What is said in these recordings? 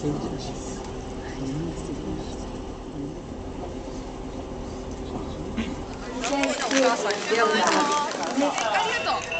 信じるし。ありがとう。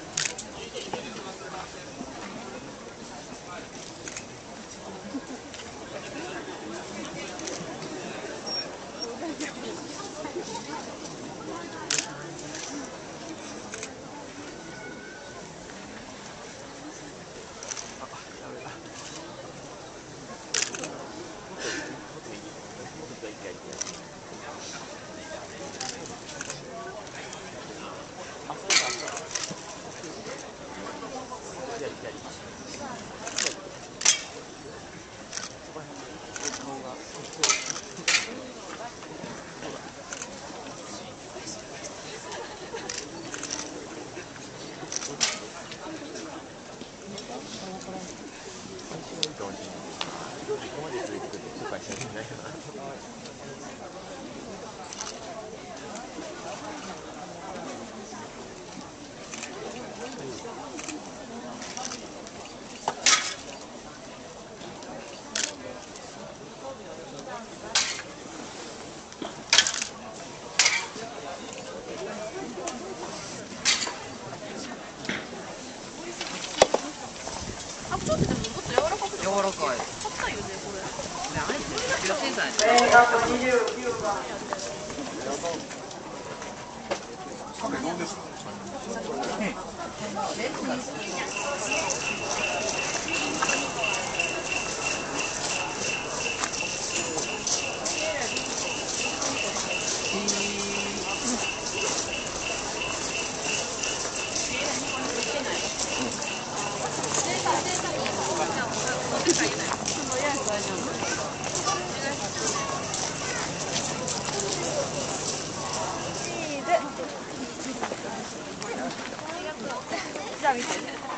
やりましたここまで続いてくると後悔しちゃうんないかな。ちょっとでももっと柔らかく柔らかい、じゃあ見て。